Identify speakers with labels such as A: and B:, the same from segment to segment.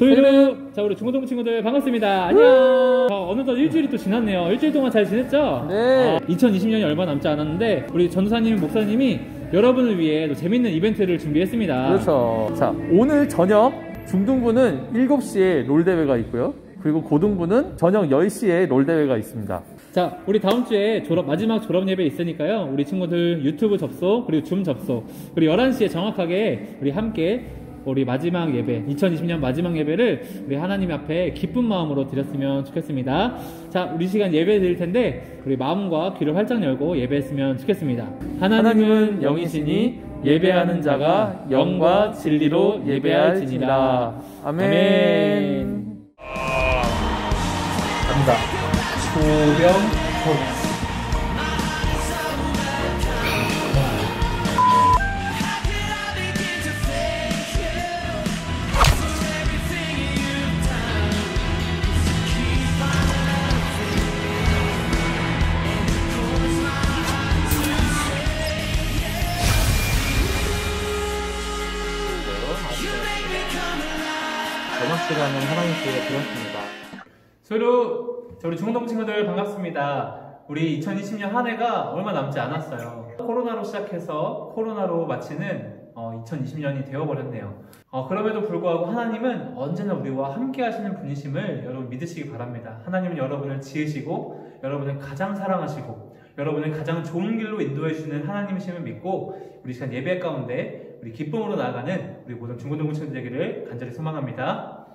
A: 소유루 자 우리 중고등 친구들 반갑습니다 안녕 자, 어느덧 일주일이 또 지났네요 일주일 동안 잘 지냈죠?
B: 네.
A: 2020년이 얼마 남지 않았는데 우리 전도사님 목사님이 여러분을 위해 또 재밌는 이벤트를 준비했습니다
B: 그렇죠. 자, 오늘 저녁 중등부는 7시에 롤 대회가 있고요. 그리고 고등부는 저녁 10시에 롤 대회가 있습니다.
A: 자, 우리 다음 주에 졸업, 마지막 졸업 예배 있으니까요. 우리 친구들 유튜브 접속, 그리고 줌 접속, 그리고 11시에 정확하게 우리 함께 우리 마지막 예배, 2020년 마지막 예배를 우리 하나님 앞에 기쁜 마음으로 드렸으면 좋겠습니다. 자, 우리 시간 예배 드릴 텐데, 우리 마음과 귀를 활짝 열고 예배했으면 좋겠습니다.
B: 하나님은 영이시니 예배하는 자가 영과 진리로 예배할지니라. 아멘. 갑니다. 소령
A: 소루, 저 우리 중동 친구들 반갑습니다. 우리 2020년 한 해가 얼마 남지 않았어요. 코로나로 시작해서 코로나로 마치는 2020년이 되어버렸네요. 어, 그럼에도 불구하고 하나님은 언제나 우리와 함께 하시는 분이심을 여러분 믿으시기 바랍니다. 하나님은 여러분을 지으시고, 여러분을 가장 사랑하시고, 여러분을 가장 좋은 길로 인도해 주시는 하나님이심을 믿고, 우리 시간 예배 가운데 우리 기쁨으로 나아가는 우리 모든 중고등부 친구들 되기를 간절히 소망합니다.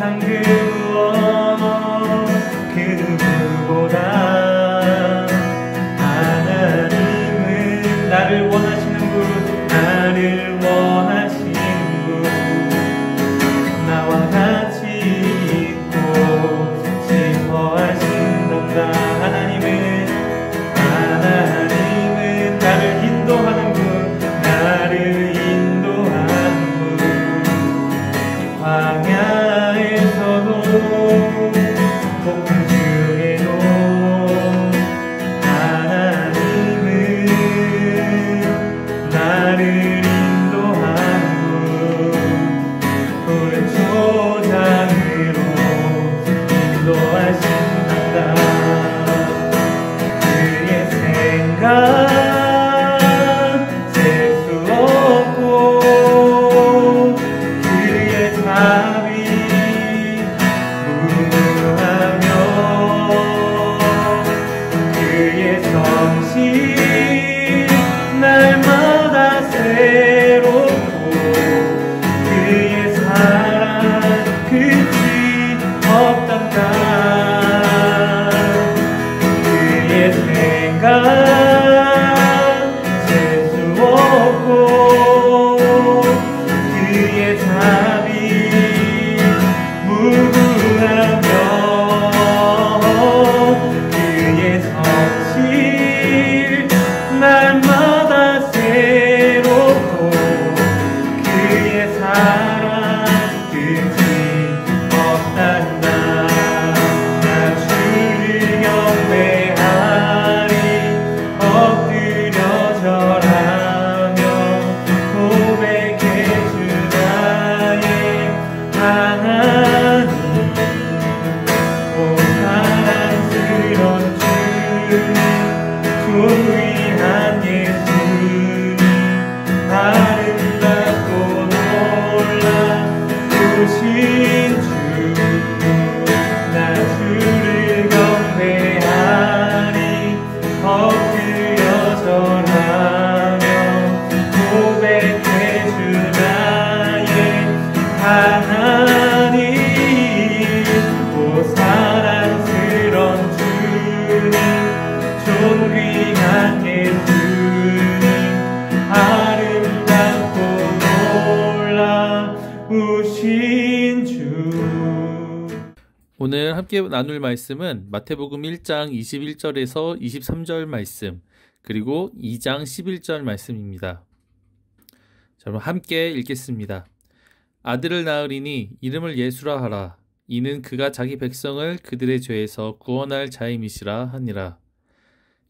B: 세상 나눌 말씀은 마태복음 1장 21절에서 23절 말씀, 그리고 2장 11절 말씀입니다. 자, 그럼 함께 읽겠습니다. 아들을 낳으리니 이름을 예수라 하라. 이는 그가 자기 백성을 그들의 죄에서 구원할 자임이시라 하니라.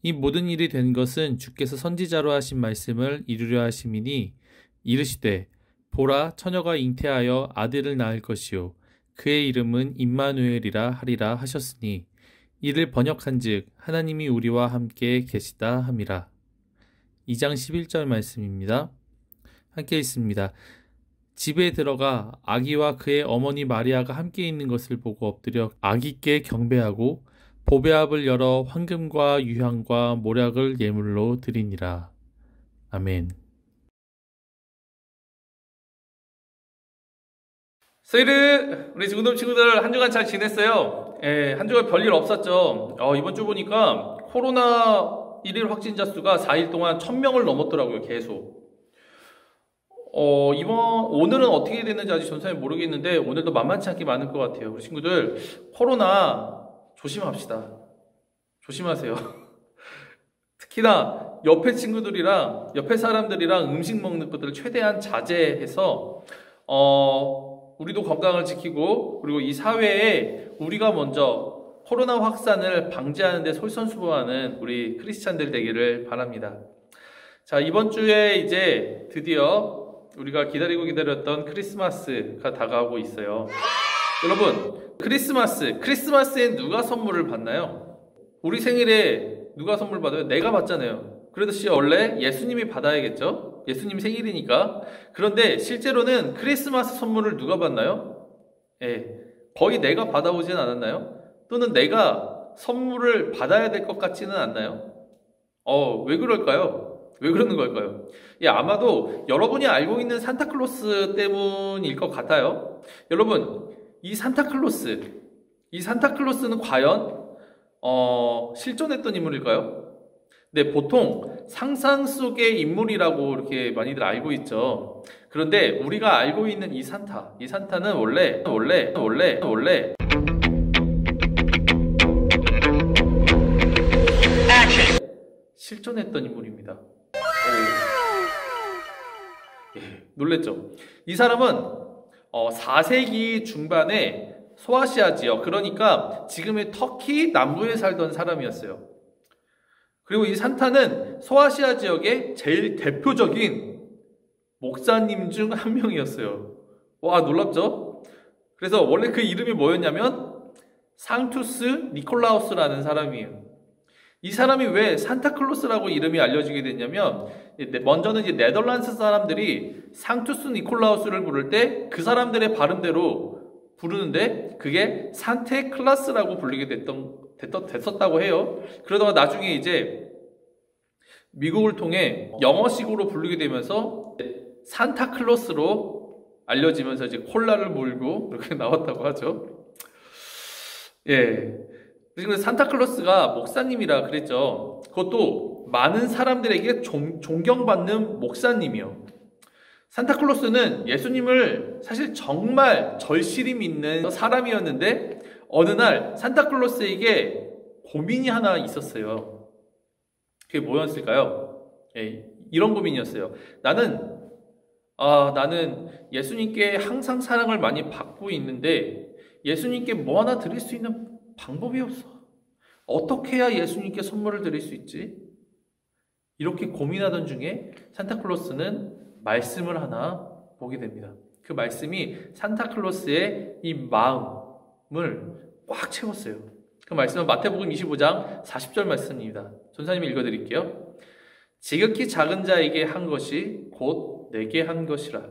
B: 이 모든 일이 된 것은 주께서 선지자로 하신 말씀을 이루려 하심이니 이르시되 보라 처녀가 잉태하여 아들을 낳을 것이요 그의 이름은 임마누엘이라 하리라 하셨으니 이를 번역한즉 하나님이 우리와 함께 계시다 함이라. 2장 11절 말씀입니다. 함께 있습니다. 집에 들어가 아기와 그의 어머니 마리아가 함께 있는 것을 보고 엎드려 아기께 경배하고 보배합을 열어 황금과 유향과 모략을 예물로 드리니라. 아멘.
C: 세이르 우리 중동 친구들 한 주간 잘 지냈어요? 예, 한 주간 별일 없었죠. 어, 이번 주 보니까 코로나 1일 확진자 수가 4일 동안 1000명을 넘었더라고요, 계속. 어, 이번 오늘은 어떻게 됐는지 아직 전사에 모르겠는데 오늘도 만만치 않게 많을 것 같아요. 우리 친구들 코로나 조심합시다. 조심하세요. 특히나 옆에 친구들이랑 옆에 사람들이랑 음식 먹는 것들을 최대한 자제해서 어, 우리도 건강을 지키고 그리고 이 사회에 우리가 먼저 코로나 확산을 방지하는 데 솔선수범하는 우리 크리스찬들 되기를 바랍니다. 자, 이번 주에 이제 드디어 우리가 기다리고 기다렸던 크리스마스가 다가오고 있어요. 여러분, 크리스마스, 크리스마스엔 누가 선물을 받나요? 우리 생일에 누가 선물 받아요? 내가 받잖아요. 그래도 원래 예수님이 받아야겠죠? 예수님 생일이니까. 그런데 실제로는 크리스마스 선물을 누가 받나요? 예. 거의 내가 받아오진 않았나요? 또는 내가 선물을 받아야 될 것 같지는 않나요? 어, 왜 그럴까요? 왜 그러는 걸까요? 예, 아마도 여러분이 알고 있는 산타클로스 때문일 것 같아요. 여러분, 이 산타클로스, 이 산타클로스는 과연 어, 실존했던 인물일까요? 네, 보통 상상 속의 인물이라고 이렇게 많이들 알고 있죠. 그런데 우리가 알고 있는 이 산타, 이 산타는 원래, 원래, 원래, 원래 실존했던 인물입니다. 예, 놀랬죠? 이 사람은 어, 4세기 중반에 소아시아 지역, 그러니까 지금의 터키 남부에 살던 사람이었어요. 그리고 이 산타는 소아시아 지역의 제일 대표적인 목사님 중 한 명이었어요. 와, 놀랍죠? 그래서 원래 그 이름이 뭐였냐면 상투스 니콜라우스라는 사람이에요. 이 사람이 왜 산타클로스라고 이름이 알려지게 됐냐면 먼저는 이제 네덜란드 사람들이 상투스 니콜라우스를 부를 때 그 사람들의 발음대로 부르는데 그게 산테클라스라고 불리게 됐던, 됐던 됐었다고 해요. 그러다가 나중에 이제 미국을 통해 영어식으로 부르게 되면서 산타클로스로 알려지면서 이제 콜라를 몰고 그렇게 나왔다고 하죠. 예. 그리고 산타클로스가 목사님이라 그랬죠. 그것도 많은 사람들에게 존, 존경받는 목사님이요. 산타클로스는 예수님을 사실 정말 절실히 믿는 사람이었는데 어느 날 산타클로스에게 고민이 하나 있었어요. 그게 뭐였을까요? 예, 이런 고민이었어요. 나는 아, 나는 예수님께 항상 사랑을 많이 받고 있는데 예수님께 뭐 하나 드릴 수 있는 방법이 없어. 어떻게 해야 예수님께 선물을 드릴 수 있지? 이렇게 고민하던 중에 산타클로스는 말씀을 하나 보게 됩니다. 그 말씀이 산타클로스의 이 마음을 꽉 채웠어요. 그 말씀은 마태복음 25장 40절 말씀입니다. 전사님이 읽어드릴게요. 지극히 작은 자에게 한 것이 곧 내게 한 것이라.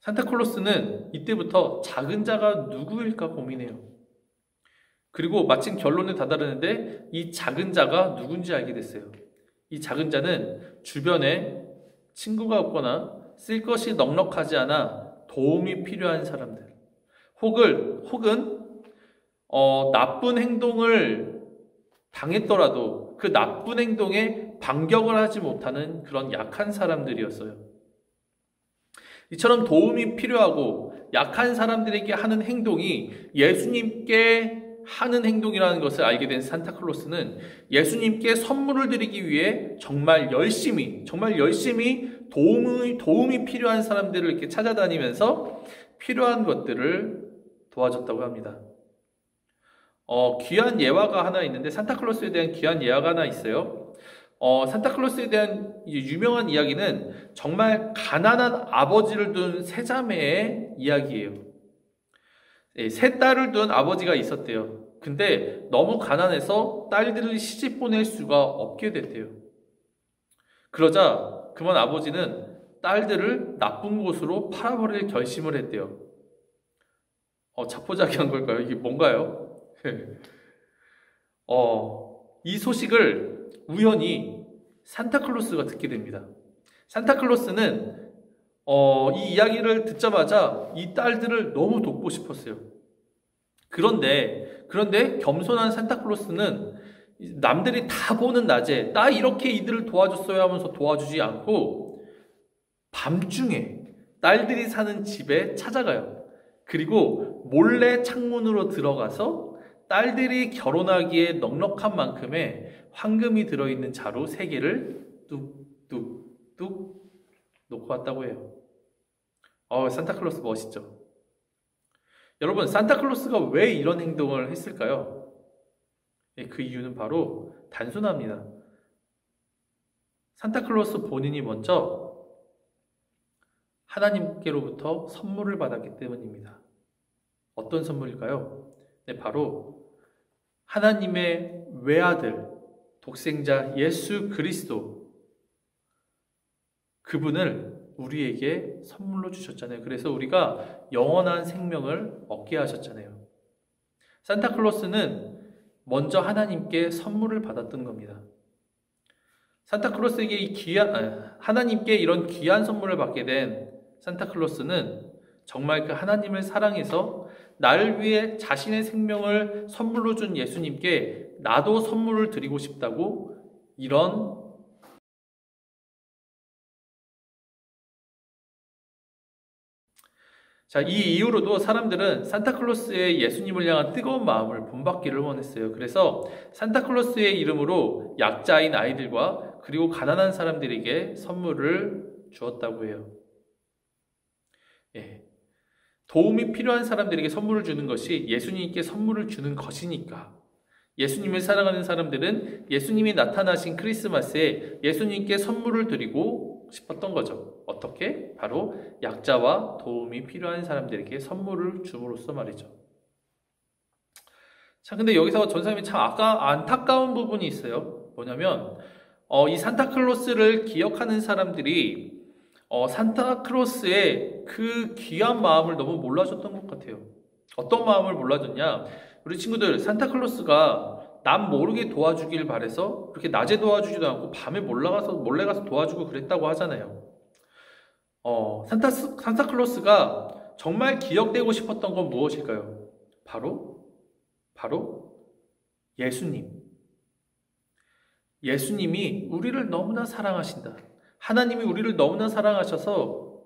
C: 산타클로스는 이때부터 작은 자가 누구일까 고민해요. 그리고 마침 결론에 다다르는데 이 작은 자가 누군지 알게 됐어요. 이 작은 자는 주변에 친구가 없거나 쓸 것이 넉넉하지 않아 도움이 필요한 사람들, 혹은 혹은 어, 나쁜 행동을 당했더라도 그 나쁜 행동에 반격을 하지 못하는 그런 약한 사람들이었어요. 이처럼 도움이 필요하고 약한 사람들에게 하는 행동이 예수님께 하는 행동이라는 것을 알게 된 산타클로스는 예수님께 선물을 드리기 위해 정말 열심히, 정말 열심히 도움이, 도움이 필요한 사람들을 이렇게 찾아다니면서 필요한 것들을 도와줬다고 합니다. 어, 귀한 예화가 하나 있는데 산타클로스에 대한 귀한 예화가 하나 있어요. 어, 산타클로스에 대한 유명한 이야기는 정말 가난한 아버지를 둔 세 자매의 이야기예요. 네, 세 딸을 둔 아버지가 있었대요. 근데 너무 가난해서 딸들을 시집 보낼 수가 없게 됐대요. 그러자 그만 아버지는 딸들을 나쁜 곳으로 팔아버릴 결심을 했대요. 어, 자포자기한 걸까요? 이게 뭔가요? 어, 이 소식을 우연히 산타클로스가 듣게 됩니다. 산타클로스는 어, 이 이야기를 듣자마자 이 딸들을 너무 돕고 싶었어요. 그런데, 그런데 겸손한 산타클로스는 남들이 다 보는 낮에 나 이렇게 이들을 도와줬어야 하면서 도와주지 않고 밤중에 딸들이 사는 집에 찾아가요. 그리고 몰래 창문으로 들어가서 딸들이 결혼하기에 넉넉한 만큼의 황금이 들어있는 자루 3개를 뚝뚝뚝 놓고 왔다고 해요. 어, 산타클로스 멋있죠? 여러분, 산타클로스가 왜 이런 행동을 했을까요? 예, 그 이유는 바로 단순합니다. 산타클로스 본인이 먼저 하나님께로부터 선물을 받았기 때문입니다. 어떤 선물일까요? 네, 바로 하나님의 외아들, 독생자 예수 그리스도, 그분을 우리에게 선물로 주셨잖아요. 그래서 우리가 영원한 생명을 얻게 하셨잖아요. 산타클로스는 먼저 하나님께 선물을 받았던 겁니다. 산타클로스에게 이 귀한, 아, 하나님께 이런 귀한 선물을 받게 된 산타클로스는 정말 그 하나님을 사랑해서 나를 위해 자신의 생명을 선물로 준 예수님께 나도 선물을 드리고 싶다고 이런 자, 이 이후로도 사람들은 산타클로스의 예수님을 향한 뜨거운 마음을 본받기를 원했어요. 그래서 산타클로스의 이름으로 약자인 아이들과 그리고 가난한 사람들에게 선물을 주었다고 해요. 예. 도움이 필요한 사람들에게 선물을 주는 것이 예수님께 선물을 주는 것이니까 예수님을 사랑하는 사람들은 예수님이 나타나신 크리스마스에 예수님께 선물을 드리고 싶었던 거죠. 어떻게? 바로 약자와 도움이 필요한 사람들에게 선물을 줌으로써 말이죠. 자, 근데 여기서 전사님이 참 아까 안타까운 부분이 있어요. 뭐냐면, 어, 이 산타클로스를 기억하는 사람들이 어, 산타크로스의 그 귀한 마음을 너무 몰라줬던 것 같아요. 어떤 마음을 몰라줬냐? 우리 친구들 산타클로스가 남 모르게 도와주길 바래서 그렇게 낮에 도와주지도 않고 밤에 몰래 가서 몰래 가서 도와주고 그랬다고 하잖아요. 어, 산타 산타클로스가 정말 기억되고 싶었던 건 무엇일까요? 바로 바로 예수님. 예수님이 우리를 너무나 사랑하신다. 하나님이 우리를 너무나 사랑하셔서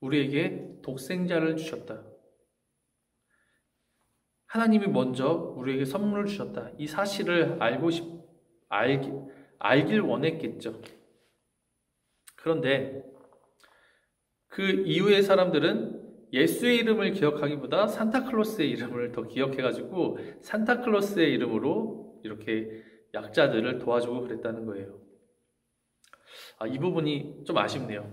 C: 우리에게 독생자를 주셨다. 하나님이 먼저 우리에게 선물을 주셨다. 이 사실을 알고 싶, 알기, 알길 원했겠죠. 그런데 그 이후의 사람들은 예수의 이름을 기억하기보다 산타클로스의 이름을 더 기억해가지고 산타클로스의 이름으로 이렇게 약자들을 도와주고 그랬다는 거예요. 아, 이 부분이 좀 아쉽네요.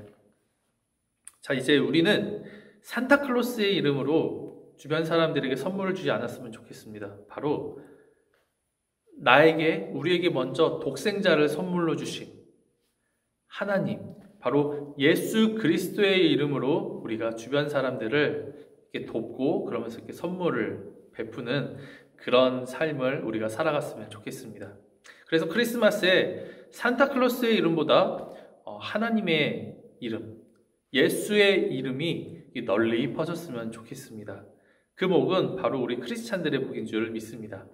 C: 자, 이제 우리는 산타클로스의 이름으로 주변 사람들에게 선물을 주지 않았으면 좋겠습니다. 바로 나에게, 우리에게 먼저 독생자를 선물로 주신 하나님, 바로 예수 그리스도의 이름으로 우리가 주변 사람들을 이렇게 돕고 그러면서 이렇게 선물을 베푸는 그런 삶을 우리가 살아갔으면 좋겠습니다. 그래서 크리스마스에 산타클로스의 이름보다 어, 하나님의 이름, 예수의 이름이 널리 퍼졌으면 좋겠습니다. 그 목은 바로 우리 크리스찬들의 목인 줄 믿습니다.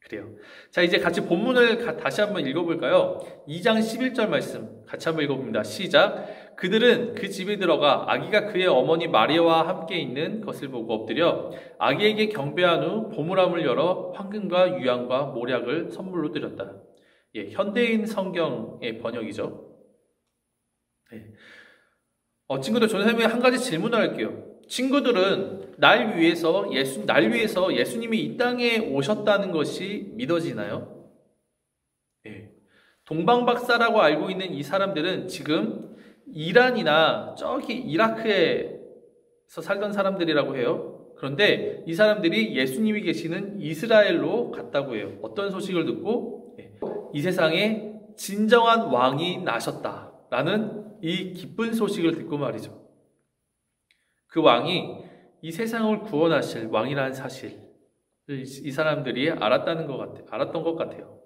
C: 그래요. 자, 이제 같이 본문을 다시 한번 읽어볼까요? 2장 11절 말씀 같이 한번 읽어봅니다. 시작. 그들은 그 집에 들어가 아기가 그의 어머니 마리아와 함께 있는 것을 보고 엎드려 아기에게 경배한 후 보물함을 열어 황금과 유향과 모략을 선물로 드렸다. 예, 현대인 성경의 번역이죠. 네. 어, 친구들, 저는 선생님이 한 가지 질문을 할게요. 친구들은 날 위해서 예수 날 위해서 예수님이 이 땅에 오셨다는 것이 믿어지나요? 네. 동방 박사라고 알고 있는 이 사람들은 지금 이란이나 저기 이라크에서 살던 사람들이라고 해요. 그런데 이 사람들이 예수님이 계시는 이스라엘로 갔다고 해요. 어떤 소식을 듣고 네. 이 세상에 진정한 왕이 나셨다라는 이 기쁜 소식을 듣고 말이죠. 그 왕이 이 세상을 구원하실 왕이라는 사실을 이 사람들이 알았다는 것 같아, 알았던 것 같아요.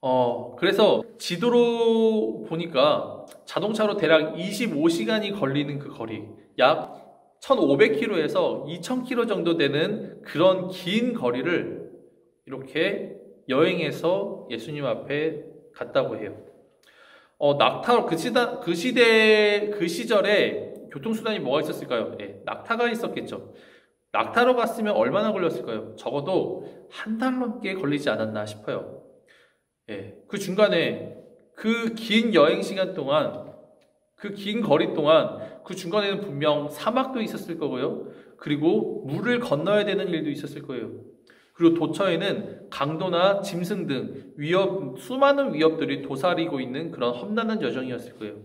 C: 어, 그래서 지도로 보니까 자동차로 대략 25시간이 걸리는 그 거리, 약 1500km에서 2000km 정도 되는 그런 긴 거리를 이렇게 여행해서 예수님 앞에 갔다고 해요. 어, 낙타로 그 시다, 그 시대, 그 시절에 교통수단이 뭐가 있었을까요? 예, 낙타가 있었겠죠. 낙타로 갔으면 얼마나 걸렸을까요? 적어도 한 달 넘게 걸리지 않았나 싶어요. 예, 그 중간에 그 긴 여행 시간 동안, 그 긴 거리 동안 그 중간에는 분명 사막도 있었을 거고요. 그리고 물을 건너야 되는 일도 있었을 거예요. 그리고 도처에는 강도나 짐승 등 위협, 수많은 위협들이 도사리고 있는 그런 험난한 여정이었을 거예요.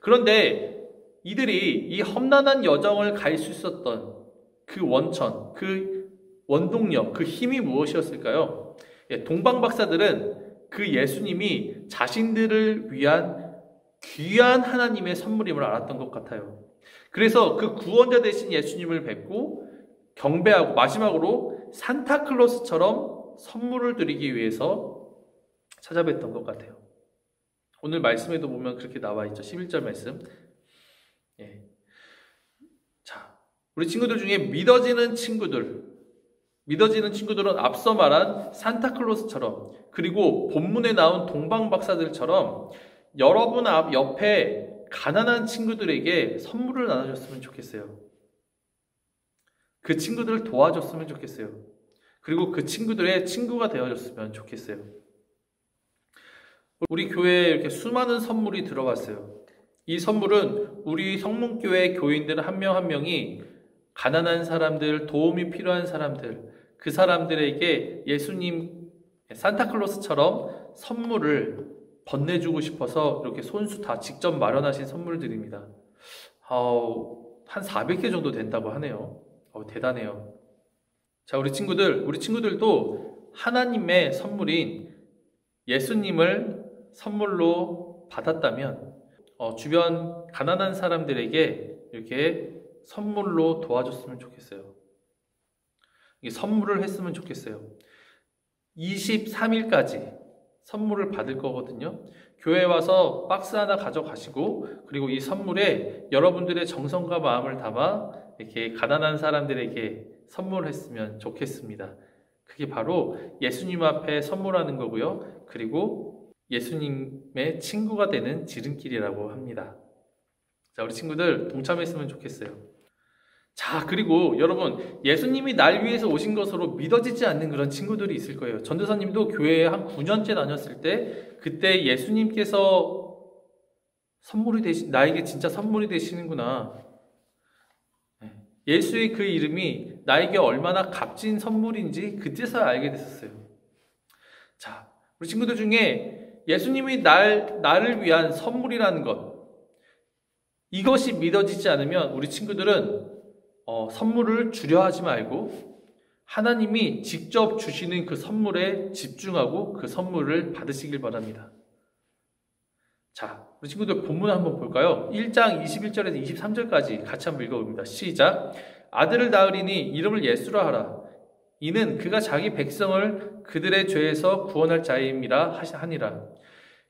C: 그런데 이들이 이 험난한 여정을 갈 수 있었던 그 원천, 그 원동력, 그 힘이 무엇이었을까요? 예, 동방 박사들은 그 예수님이 자신들을 위한 귀한 하나님의 선물임을 알았던 것 같아요. 그래서 그 구원자 되신 예수님을 뵙고 경배하고 마지막으로 산타클로스처럼 선물을 드리기 위해서 찾아뵀던 것 같아요. 오늘 말씀에도 보면 그렇게 나와 있죠. 11절 말씀. 예. 자, 우리 친구들 중에 믿어지는 친구들, 믿어지는 친구들은 앞서 말한 산타클로스처럼 그리고 본문에 나온 동방 박사들처럼 여러분 앞 옆에 가난한 친구들에게 선물을 나눠줬으면 좋겠어요. 그 친구들을 도와줬으면 좋겠어요. 그리고 그 친구들의 친구가 되어줬으면 좋겠어요. 우리 교회에 이렇게 수많은 선물이 들어왔어요. 이 선물은 우리 성문교회 교인들 한 명한 한 명이 가난한 사람들, 도움이 필요한 사람들, 그 사람들에게 예수님 산타클로스처럼 선물을 건네주고 싶어서 이렇게 손수 다 직접 마련하신 선물들입니다. 어, 한 400개 정도 된다고 하네요. 어, 대단해요. 자, 우리 친구들, 우리 친구들도 하나님의 선물인 예수님을 선물로 받았다면 어, 주변 가난한 사람들에게 이렇게 선물로 도와줬으면 좋겠어요. 선물을 했으면 좋겠어요. 23일까지 선물을 받을 거거든요. 교회 와서 박스 하나 가져가시고 그리고 이 선물에 여러분들의 정성과 마음을 담아 이렇게 가난한 사람들에게 선물했으면 좋겠습니다. 그게 바로 예수님 앞에 선물하는 거고요. 그리고 예수님의 친구가 되는 지름길이라고 합니다. 자, 우리 친구들 동참했으면 좋겠어요. 자, 그리고 여러분, 예수님이 날 위해서 오신 것으로 믿어지지 않는 그런 친구들이 있을 거예요. 전도사님도 교회에 한 9년째 다녔을 때, 그때 예수님께서 선물이 되시, 나에게 진짜 선물이 되시는구나. 네. 예수의 그 이름이 나에게 얼마나 값진 선물인지 그때서야 알게 됐었어요. 자, 우리 친구들 중에 예수님이 날, 나를 위한 선물이라는 것, 이것이 믿어지지 않으면 우리 친구들은 어, 선물을 주려 하지 말고 하나님이 직접 주시는 그 선물에 집중하고 그 선물을 받으시길 바랍니다. 자, 우리 친구들 본문 한번 볼까요? 1장 21절에서 23절까지 같이 한번 읽어봅니다. 시작. 아들을 낳으리니 이름을 예수라 하라. 이는 그가 자기 백성을 그들의 죄에서 구원할 자임이라 하니라.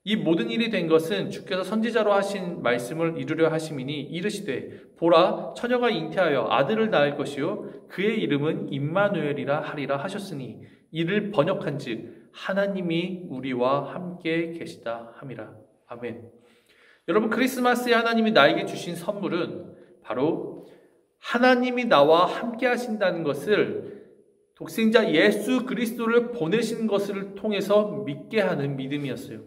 C: 이 모든 일이 된 것은 주께서 선지자로 하신 말씀을 이루려 하심이니 이르시되 보라 처녀가 잉태하여 아들을 낳을 것이요 그의 이름은 임마누엘이라 하리라 하셨으니 이를 번역한즉 하나님이 우리와 함께 계시다 함이라 아멘. 여러분 크리스마스에 하나님이 나에게 주신 선물은 바로 하나님이 나와 함께 하신다는 것을 독생자 예수 그리스도를 보내신 것을 통해서 믿게 하는 믿음이었어요.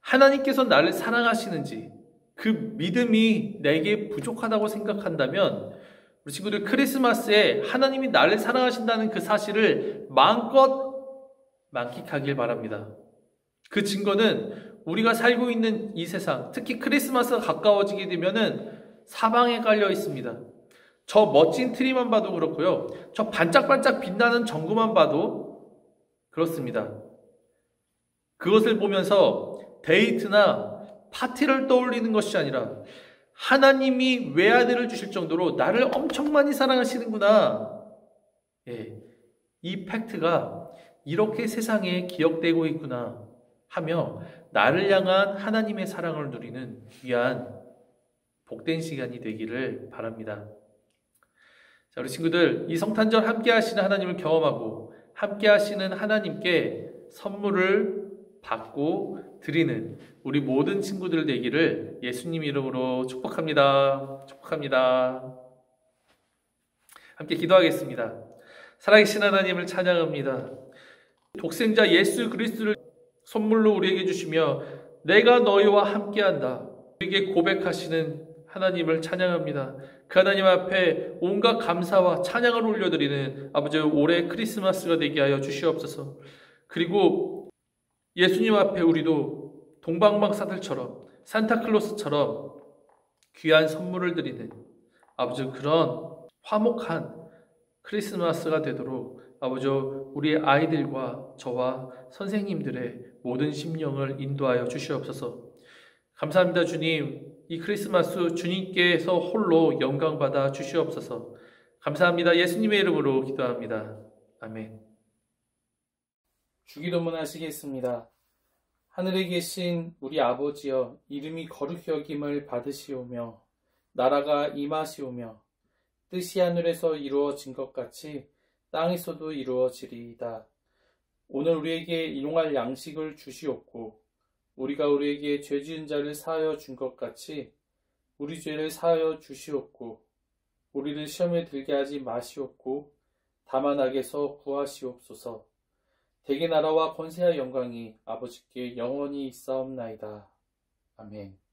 C: 하나님께서 나를 사랑하시는지 그 믿음이 내게 부족하다고 생각한다면 우리 친구들 크리스마스에 하나님이 나를 사랑하신다는 그 사실을 마음껏 만끽하길 바랍니다. 그 증거는 우리가 살고 있는 이 세상, 특히 크리스마스가 가까워지게 되면은 사방에 깔려 있습니다. 저 멋진 트리만 봐도 그렇고요. 저 반짝반짝 빛나는 전구만 봐도 그렇습니다. 그것을 보면서 데이트나 파티를 떠올리는 것이 아니라 하나님이 외아들을 주실 정도로 나를 엄청 많이 사랑하시는구나. 예, 이 fact가 이렇게 세상에 기억되고 있구나 하며 나를 향한 하나님의 사랑을 누리는 귀한 복된 시간이 되기를 바랍니다. 자, 우리 친구들, 이 성탄절 함께 하시는 하나님을 경험하고 함께 하시는 하나님께 선물을 받고 드리는 우리 모든 친구들 되기를 예수님 이름으로 축복합니다. 축복합니다. 함께 기도하겠습니다. 살아계신 하나님을 찬양합니다. 독생자 예수 그리스도를 선물로 우리에게 주시며 내가 너희와 함께한다. 우리에게 고백하시는 하나님을 찬양합니다. 그 하나님 앞에 온갖 감사와 찬양을 올려드리는 아버지 올해 크리스마스가 되게 하여 주시옵소서. 그리고 예수님 앞에 우리도 동방박사들처럼 산타클로스처럼 귀한 선물을 드리는 아버지 그런 화목한 크리스마스가 되도록 아버지 우리 아이들과 저와 선생님들의 모든 심령을 인도하여 주시옵소서. 감사합니다 주님. 이 크리스마스 주님께서 홀로 영광 받아 주시옵소서. 감사합니다. 예수님의 이름으로 기도합니다. 아멘.
B: 주기도문 하시겠습니다. 하늘에 계신 우리 아버지여 이름이 거룩히 여김을 받으시오며 나라가 임하시오며 뜻이 하늘에서 이루어진 것 같이 땅에서도 이루어지리이다. 오늘 우리에게 일용할 양식을 주시옵고 우리가 우리에게 죄 지은 자를 사하여 준 것 같이 우리 죄를 사하여 주시옵고 우리를 시험에 들게 하지 마시옵고 다만 악에서 구하시옵소서. 대개 나라와 권세와 영광이 아버지께 영원히 있사옵나이다. 아멘.